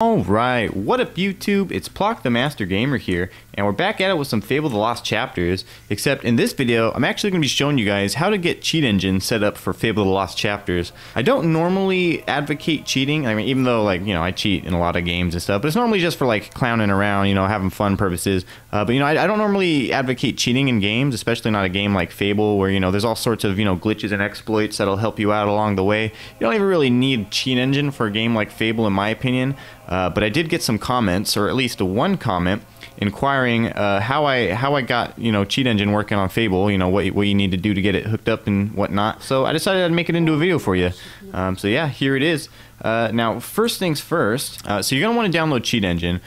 Alright, what up YouTube? It's Plok the Master Gamer here, and we're back at it with some Fable the Lost Chapters, except in this video, I'm actually going to be showing you guys how to get Cheat Engine set up for Fable the Lost Chapters. I don't normally advocate cheating, I mean, even though, like, you know, I cheat in a lot of games and stuff, but it's normally just for, like, clowning around, you know, having fun purposes. Uh, but, you know, I, I don't normally advocate cheating in games, especially not a game like Fable, where, you know, there's all sorts of, you know, glitches and exploits that'll help you out along the way. You don't even really need Cheat Engine for a game like Fable, in my opinion. Uh, but I did get some comments, or at least one comment, inquiring uh, how I how I got you know Cheat Engine working on Fable. You know what what you need to do to get it hooked up and whatnot. So I decided I'd make it into a video for you. Um, so yeah, here it is. Uh, now first things first. Uh, so you're gonna want to download Cheat Engine.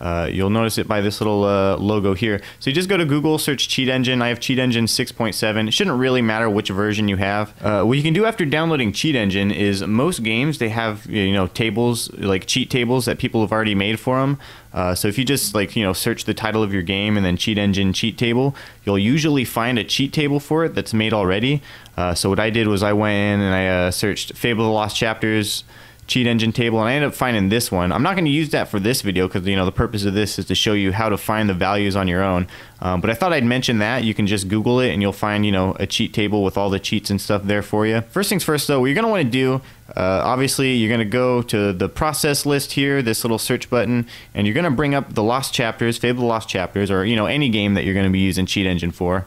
Uh, you'll notice it by this little uh, logo here. So you just go to Google, search Cheat Engine. I have Cheat Engine 6.7. It shouldn't really matter which version you have. Uh, what you can do after downloading Cheat Engine is most games they have you know tables like cheat tables that people have already made for them. Uh, so if you just like you know search the title of your game and then Cheat Engine cheat table, you'll usually find a cheat table for it that's made already. Uh, so what I did was I went in and I uh, searched Fable the Lost Chapters cheat engine table and I ended up finding this one. I'm not going to use that for this video because you know the purpose of this is to show you how to find the values on your own. Um, but I thought I'd mention that. You can just Google it and you'll find you know a cheat table with all the cheats and stuff there for you. First things first though, what you're going to want to do, uh, obviously you're going to go to the process list here, this little search button, and you're going to bring up the Lost Chapters, Fable Lost Chapters, or you know any game that you're going to be using cheat engine for.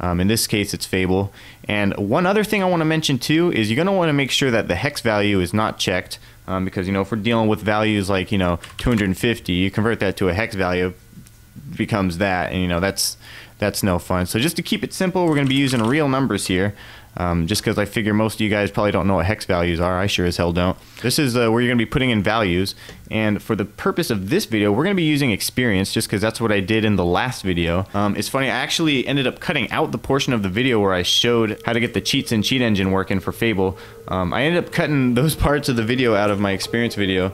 Um, in this case, it's Fable. And one other thing I want to mention too is you're going to want to make sure that the hex value is not checked um, because you know if we're dealing with values like you know 250, you convert that to a hex value, becomes that, and you know that's that's no fun. So just to keep it simple, we're going to be using real numbers here. Um, just because I figure most of you guys probably don't know what hex values are. I sure as hell don't. This is uh, where you're going to be putting in values. And for the purpose of this video, we're going to be using experience just because that's what I did in the last video. Um, it's funny, I actually ended up cutting out the portion of the video where I showed how to get the cheats and cheat engine working for Fable. Um, I ended up cutting those parts of the video out of my experience video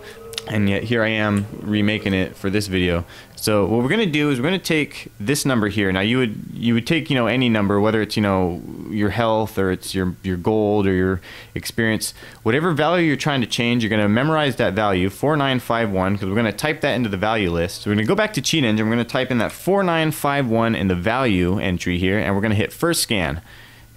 and yet here I am remaking it for this video. So what we're gonna do is we're gonna take this number here. Now you would you would take you know any number, whether it's you know your health or it's your your gold or your experience, whatever value you're trying to change, you're gonna memorize that value 4951 because we're gonna type that into the value list. So we're gonna go back to Cheat Engine. We're gonna type in that 4951 in the value entry here, and we're gonna hit first scan.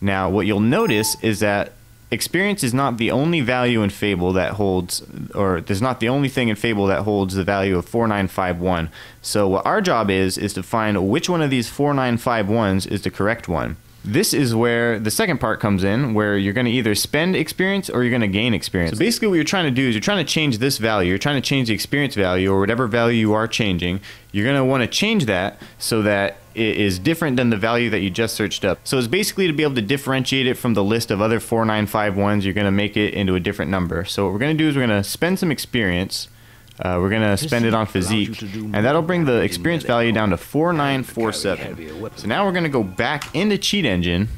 Now what you'll notice is that experience is not the only value in Fable that holds, or there's not the only thing in Fable that holds the value of 4951. So what our job is, is to find which one of these 4951s is the correct one. This is where the second part comes in, where you're going to either spend experience or you're going to gain experience. So basically what you're trying to do is you're trying to change this value, you're trying to change the experience value or whatever value you are changing. You're going to want to change that so that it is different than the value that you just searched up. So it's basically to be able to differentiate it from the list of other 4951s, you're going to make it into a different number. So what we're going to do is we're going to spend some experience uh, we're going to spend it on physique, and that'll bring the experience value down to 4947. So now we're going to go back into Cheat Engine,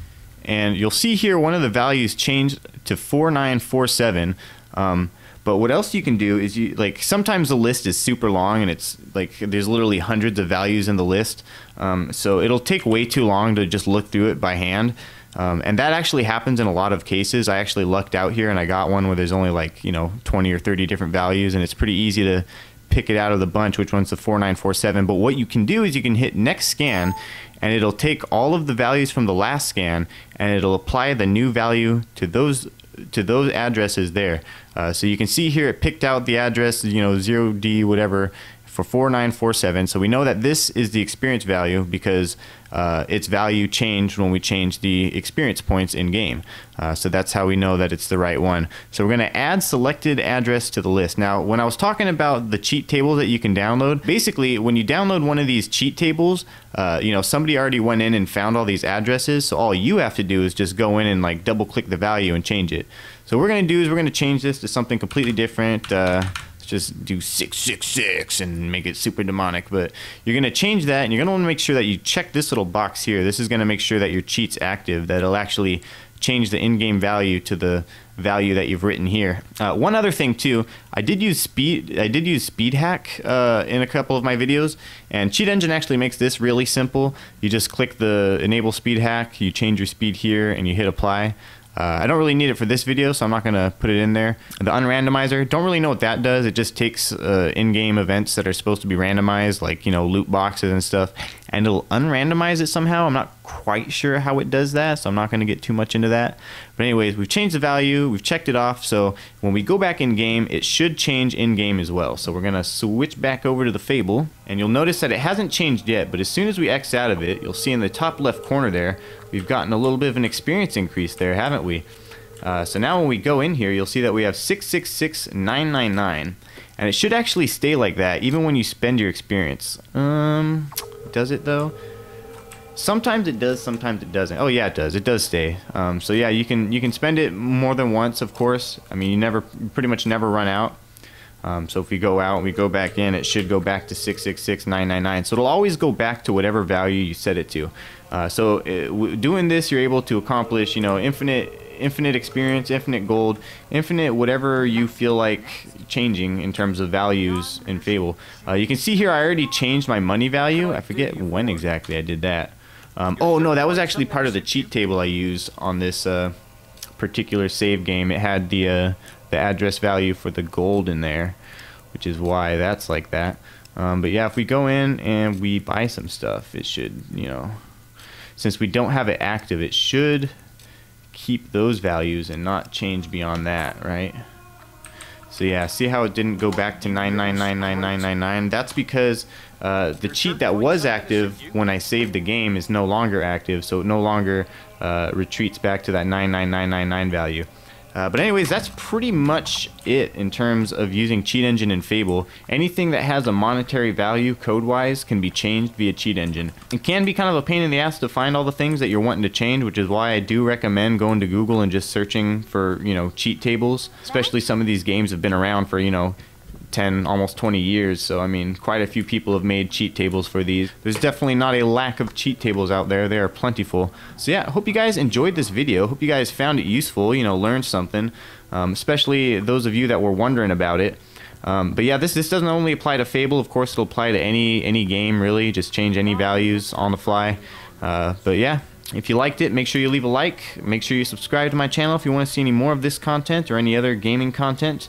and you'll see here one of the values changed to 4947. Um, but what else you can do is you like sometimes the list is super long and it's like there's literally hundreds of values in the list. Um, so it'll take way too long to just look through it by hand. Um, and that actually happens in a lot of cases. I actually lucked out here and I got one where there's only like, you know, 20 or 30 different values and it's pretty easy to pick it out of the bunch which one's the 4947. But what you can do is you can hit next scan and it'll take all of the values from the last scan and it'll apply the new value to those to those addresses there. Uh, so you can see here it picked out the address, you know, 0D whatever for 4947. So we know that this is the experience value because uh, its value changed when we changed the experience points in game. Uh, so that's how we know that it's the right one. So we're going to add selected address to the list. Now, when I was talking about the cheat table that you can download, basically when you download one of these cheat tables, uh, you know, somebody already went in and found all these addresses. So all you have to do is just go in and like double click the value and change it. So what we're going to do is we're going to change this to something completely different. Just do 666 and make it super demonic. But you're going to change that and you're going to want to make sure that you check this little box here. This is going to make sure that your cheat's active, that it'll actually change the in-game value to the value that you've written here. Uh, one other thing too, I did use speed. I did use Speed Hack uh, in a couple of my videos, and Cheat Engine actually makes this really simple. You just click the Enable Speed Hack, you change your speed here, and you hit Apply. Uh, I don't really need it for this video, so I'm not going to put it in there. The unrandomizer, don't really know what that does. It just takes uh, in-game events that are supposed to be randomized, like, you know, loot boxes and stuff, and it'll unrandomize it somehow. I'm not quite sure how it does that, so I'm not going to get too much into that. But anyways, we've changed the value, we've checked it off, so when we go back in-game, it should change in-game as well. So we're going to switch back over to the Fable, and you'll notice that it hasn't changed yet, but as soon as we X out of it, you'll see in the top left corner there, we've gotten a little bit of an experience increase there, haven't we? Uh, so now when we go in here, you'll see that we have 666999, and it should actually stay like that even when you spend your experience. Um, does it though? Sometimes it does, sometimes it doesn't. Oh yeah, it does. It does stay. Um, so yeah, you can you can spend it more than once, of course. I mean, you never pretty much never run out. Um, so if we go out and we go back in, it should go back to 666999. So it'll always go back to whatever value you set it to. Uh, so it, doing this, you're able to accomplish, you know, infinite infinite experience, infinite gold, infinite whatever you feel like changing in terms of values in Fable. Uh, you can see here I already changed my money value. I forget when exactly I did that. Um, oh no, that was actually part of the cheat table I used on this uh, particular save game. It had the uh, the address value for the gold in there, which is why that's like that. Um, but yeah, if we go in and we buy some stuff, it should, you know, since we don't have it active, it should keep those values and not change beyond that, right? So yeah, see how it didn't go back to 9999999? That's because uh, the cheat that was active when I saved the game is no longer active, so it no longer uh, retreats back to that 99999 value. Uh, but anyways, that's pretty much it in terms of using Cheat Engine in Fable. Anything that has a monetary value code-wise can be changed via Cheat Engine. It can be kind of a pain in the ass to find all the things that you're wanting to change, which is why I do recommend going to Google and just searching for, you know, cheat tables. Especially some of these games have been around for, you know, 10, almost 20 years. So, I mean, quite a few people have made cheat tables for these. There's definitely not a lack of cheat tables out there. They are plentiful. So, yeah, hope you guys enjoyed this video. Hope you guys found it useful, you know, learned something, um, especially those of you that were wondering about it. Um, but yeah, this this doesn't only apply to Fable. Of course, it'll apply to any any game really. Just change any values on the fly. Uh, but yeah, if you liked it, make sure you leave a like. Make sure you subscribe to my channel if you want to see any more of this content or any other gaming content.